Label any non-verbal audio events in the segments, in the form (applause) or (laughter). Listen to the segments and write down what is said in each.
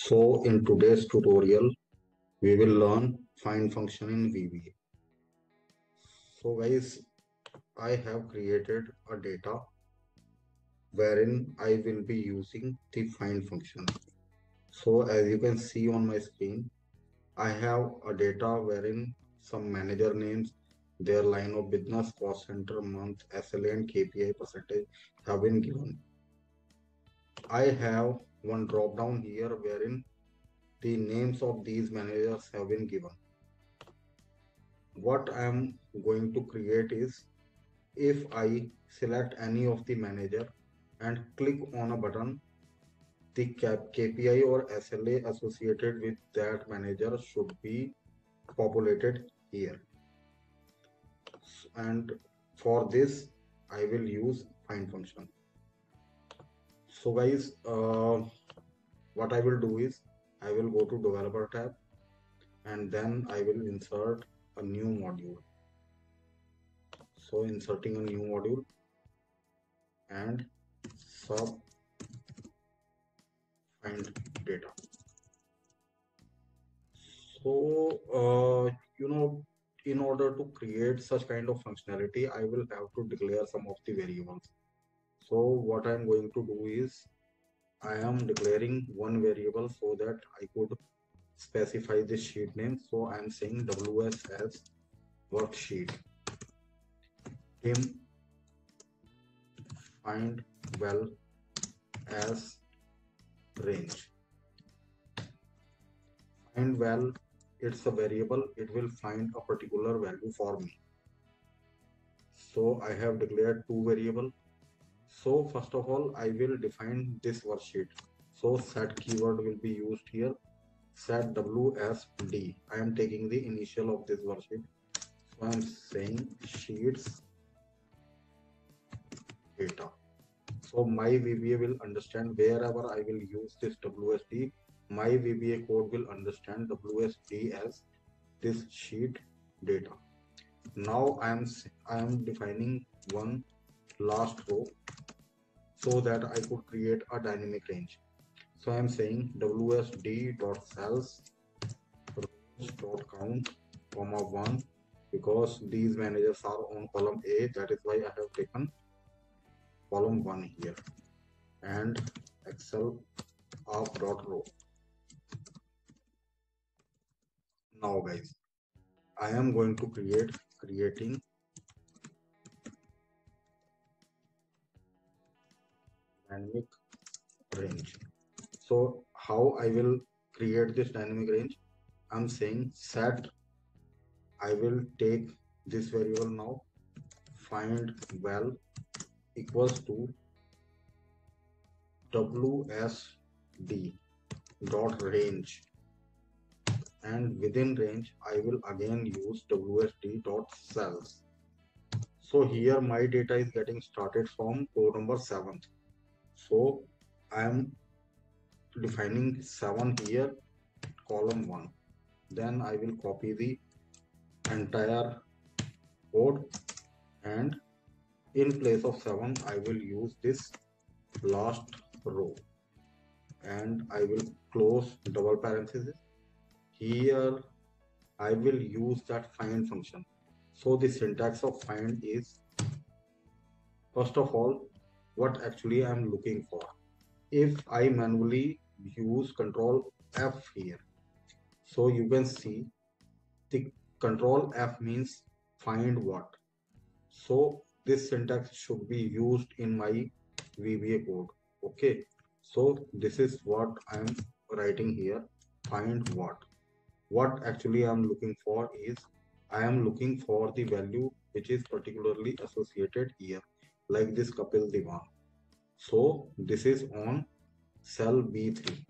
So in today's tutorial, we will learn find function in VBA. So guys, I have created a data wherein I will be using the find function. So as you can see on my screen, I have a data wherein some manager names, their line of business, cost center, month, SLA and KPI percentage have been given. I have one drop down here wherein the names of these managers have been given. What I am going to create is if I select any of the manager and click on a button, the KPI or SLA associated with that manager should be populated here. And for this, I will use find function so guys uh, what I will do is I will go to developer tab and then I will insert a new module. So inserting a new module and sub find data. So uh, you know in order to create such kind of functionality I will have to declare some of the variables so what i'm going to do is i am declaring one variable so that i could specify the sheet name. So i'm saying ws as worksheet. Dim find well as range. Find well it's a variable. It will find a particular value for me. So i have declared two variable so first of all, I will define this worksheet. So set keyword will be used here. Set WSD. I am taking the initial of this worksheet. So I am saying sheets data. So my VBA will understand wherever I will use this WSD, my VBA code will understand WSD as this sheet data. Now I am I am defining one last row so that I could create a dynamic range. So I'm saying wsd dot cells dot count comma one because these managers are on column A that is why I have taken column one here and excel of dot row. Now guys, I am going to create creating dynamic range. So how i will create this dynamic range? I'm saying set i will take this variable now find well equals to wsd dot range. And within range i will again use wsd dot cells. So here my data is getting started from row number 7 so i am defining 7 here column 1 then i will copy the entire code and in place of 7 i will use this last row. And i will close double parenthesis. Here i will use that find function. So the syntax of find is first of all what actually I'm looking for. If I manually use control F here, so you can see the control F means find what. So this syntax should be used in my VBA code. Okay, so this is what I'm writing here. Find what. What actually I'm looking for is I am looking for the value which is particularly associated here like this Kapil Diwan. So this is on cell B3.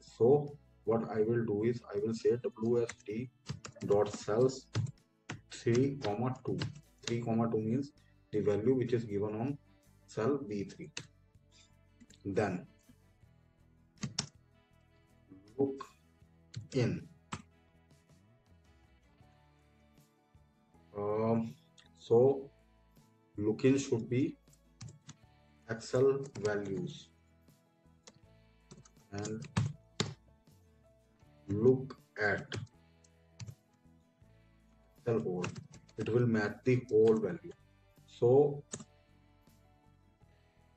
So what I will do is I will say WSD dot cells 3 comma 2. 3 comma 2 means the value which is given on cell B3. Then look in. Um, so looking should be excel values. And look at the whole it will match the whole value. So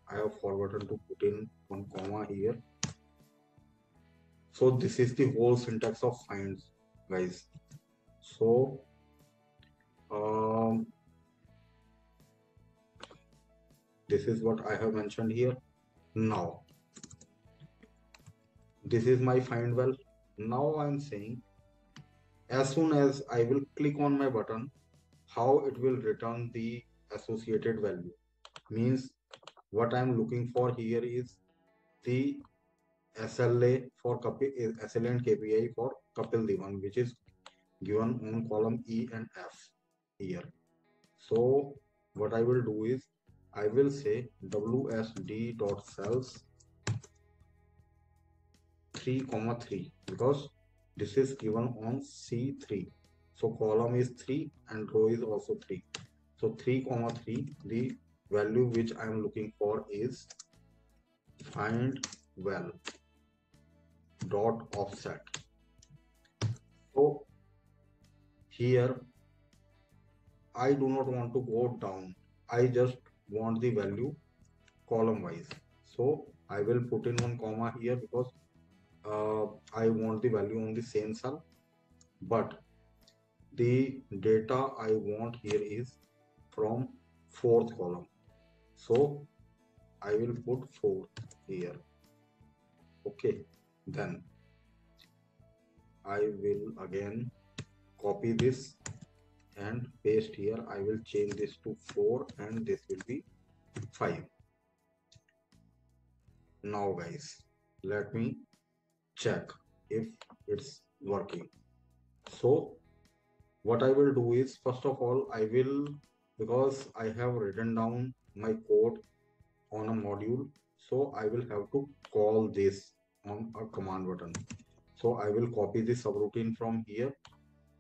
I have forgotten to put in one comma here. So this is the whole syntax of finds guys. So um, this is what I have mentioned here. Now this is my find well. Now I'm saying as soon as I will click on my button how it will return the associated value. Means what I'm looking for here is the SLA for SLA and KPI for Kapil Devan which is given on column E and F here. So what I will do is I will say WSD dot cells 3 comma 3 because this is given on C3. So column is 3 and row is also 3. So 3 comma 3 the value which I am looking for is find well dot offset. So here I do not want to go down. I just want the value column wise. So I will put in one comma here because uh, I want the value on the same cell. But the data I want here is from fourth column. So I will put fourth here. Okay, then I will again copy this and paste here. I will change this to 4 and this will be 5 now guys let me check if it's working. So what I will do is first of all I will because I have written down my code on a module so I will have to call this on a command button. So I will copy this subroutine from here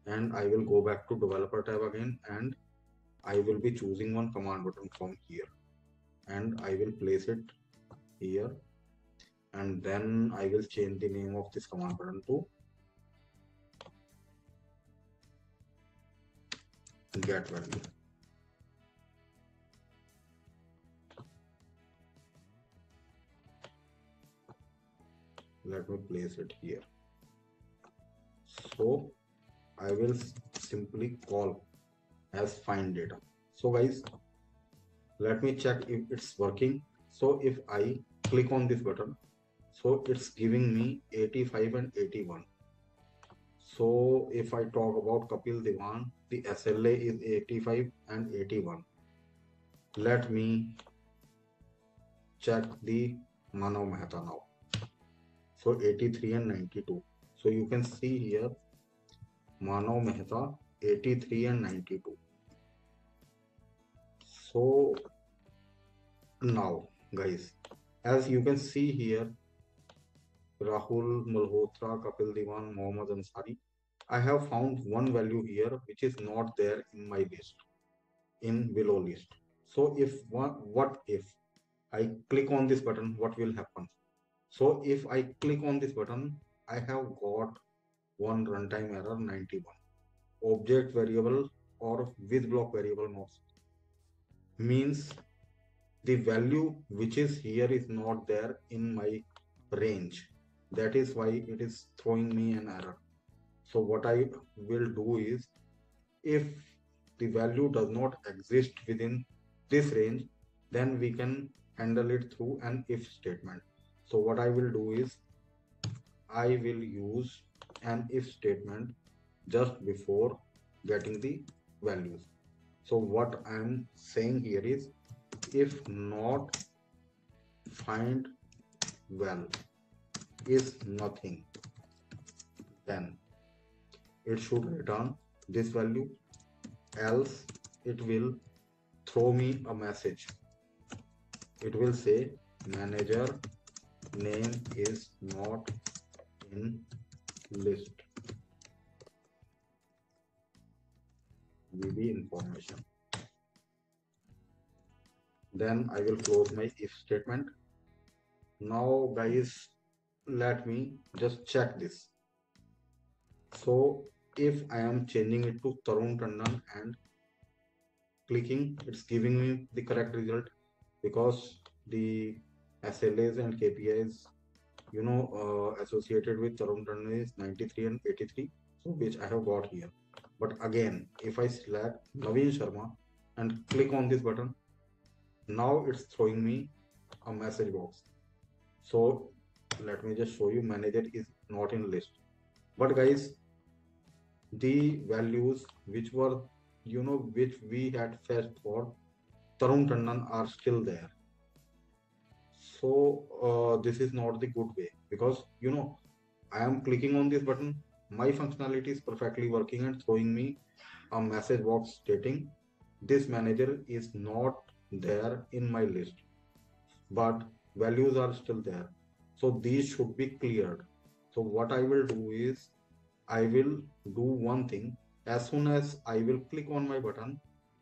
and I will go back to developer tab again and I will be choosing one command button from here and I will place it here and then I will change the name of this command button to get value. Let me place it here. So I will simply call as find data. So guys, let me check if it's working. So if I click on this button, so it's giving me 85 and 81. So if I talk about Kapil Devan, the SLA is 85 and 81. Let me check the Manav Mehta now. So 83 and 92. So you can see here Manav Mehta 83 and 92. So now guys, as you can see here, Rahul Malhotra, Kapil Devan, Mohammad Ansari, I have found one value here which is not there in my list, in below list. So if what if I click on this button, what will happen? So if I click on this button, I have got one runtime error 91 object variable or with block variable nodes means the value which is here is not there in my range. That is why it is throwing me an error. So what i will do is if the value does not exist within this range then we can handle it through an if statement. So what i will do is i will use an if statement just before getting the values. So what I'm saying here is if not find well is nothing then it should return this value else it will throw me a message it will say manager name is not in list VB information. Then I will close my if statement. Now guys, let me just check this. So if I am changing it to Tarun Tandon and clicking, it's giving me the correct result because the SLAs and KPIs, you know, uh, associated with Tarun Tandon is 93 and 83, so which I have got here. But again, if I select Naveen Sharma and click on this button, now it's throwing me a message box. So let me just show you manager is not in list. But guys, the values which were you know which we had fetched for Tarun Tandon are still there. So uh, this is not the good way because you know I am clicking on this button. My functionality is perfectly working and showing me a message box stating this manager is not there in my list, but values are still there. So these should be cleared. So what I will do is I will do one thing. As soon as I will click on my button,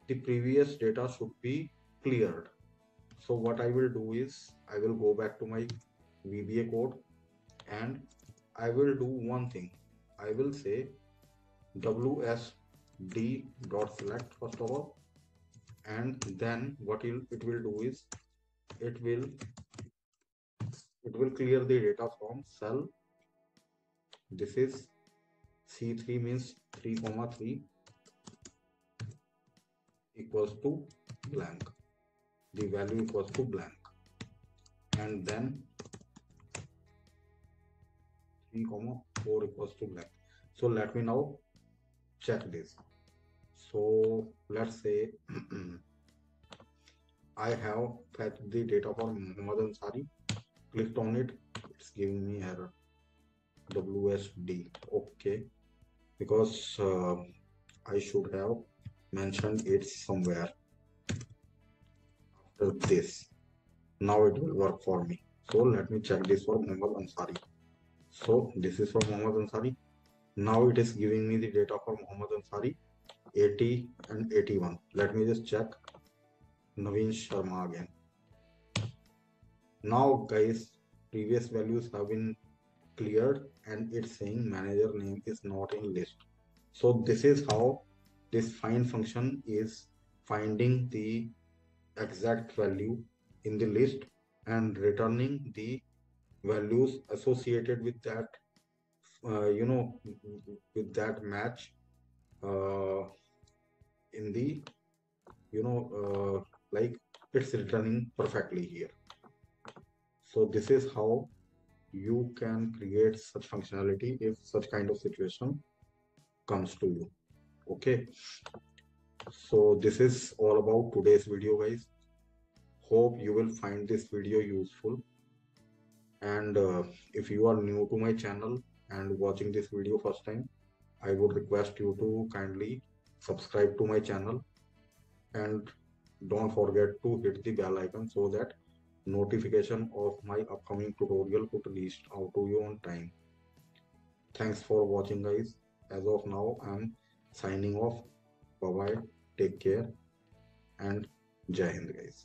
the previous data should be cleared. So what I will do is I will go back to my VBA code and I will do one thing. I will say wsd dot select first of all and then what it will do is it will it will clear the data from cell this is C3 means 3 comma 3 equals to blank. The value equals to blank. And then 3 comma 4 equals to blank. So let me now check this. So let's say (clears throat) I have fetched the data for Muhammad Ansari, clicked on it, it's giving me error. WSD. Okay because uh, I should have mentioned it somewhere this. Now it will work for me. So let me check this for Muhammad Ansari. So this is for Muhammad Ansari. Now it is giving me the data for Muhammad Ansari 80 and 81. Let me just check Naveen Sharma again. Now guys, previous values have been cleared and it's saying manager name is not in list. So this is how this find function is finding the exact value in the list and returning the values associated with that uh, you know with that match uh, in the you know uh, like it's returning perfectly here. So this is how you can create such functionality if such kind of situation comes to you. Okay so this is all about today's video guys. Hope you will find this video useful. And uh, if you are new to my channel and watching this video first time i would request you to kindly subscribe to my channel. And don't forget to hit the bell icon so that notification of my upcoming tutorial could reach out to you on time. Thanks for watching guys. As of now i'm signing off. Bye bye take care and jai hind guys